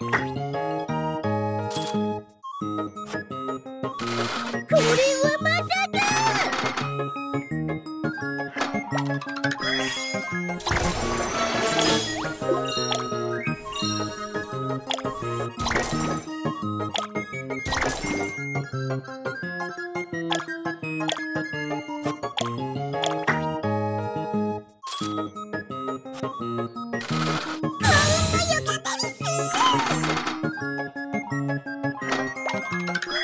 you